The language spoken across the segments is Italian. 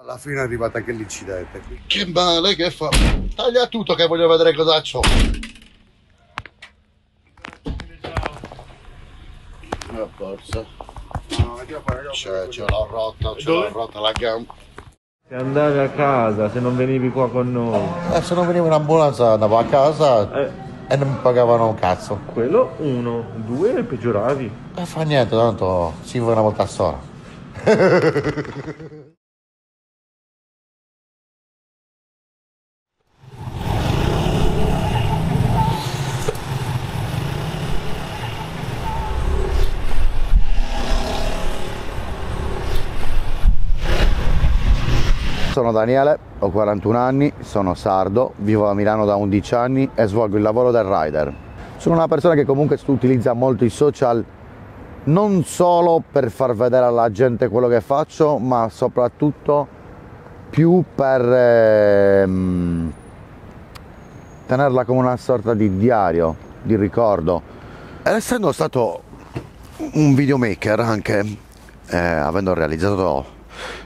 Alla fine è arrivato anche l'incidente. Che male che fa. Taglia tutto che voglio vedere cosa c'ho. Oh, forza. Cioè, ce l'ho rotta, ce l'ho rotta la gamba. Se andavi a casa, se non venivi qua con noi. Eh, se non veniva in ambulanza andavo a casa Eh, e non mi pagavano un cazzo. quello uno, due peggioravi. E fa niente, tanto si va una volta sola. Sono Daniele, ho 41 anni, sono sardo, vivo a Milano da 11 anni e svolgo il lavoro del rider. Sono una persona che comunque utilizza molto i social non solo per far vedere alla gente quello che faccio, ma soprattutto più per ehm, tenerla come una sorta di diario, di ricordo. Ed essendo stato un videomaker anche, eh, avendo realizzato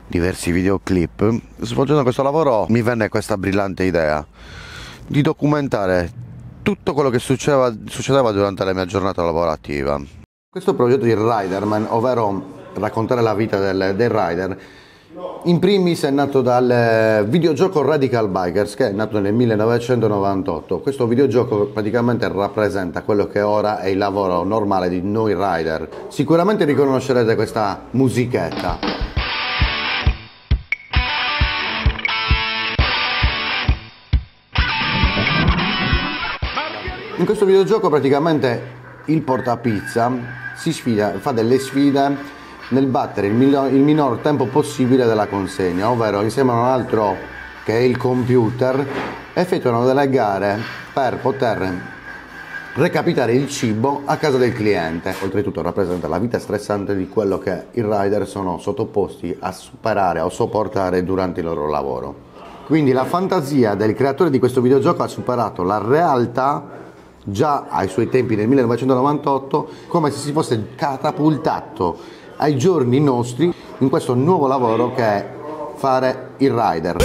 diversi videoclip, svolgendo questo lavoro mi venne questa brillante idea di documentare tutto quello che succedeva, succedeva durante la mia giornata lavorativa. Questo progetto di Riderman, ovvero raccontare la vita del, dei rider, in primis è nato dal videogioco Radical Bikers che è nato nel 1998. Questo videogioco praticamente rappresenta quello che ora è il lavoro normale di noi rider. Sicuramente riconoscerete questa musichetta. In questo videogioco praticamente il portapizza si sfida, fa delle sfide nel battere il, milo- il minor tempo possibile della consegna, ovvero insieme a un altro che è il computer effettuano delle gare per poter recapitare il cibo a casa del cliente. Oltretutto rappresenta la vita stressante di quello che i rider sono sottoposti a superare o sopportare durante il loro lavoro. Quindi la fantasia del creatore di questo videogioco ha superato la realtà già ai suoi tempi nel 1998 come se si fosse catapultato ai giorni nostri in questo nuovo lavoro che è fare il rider.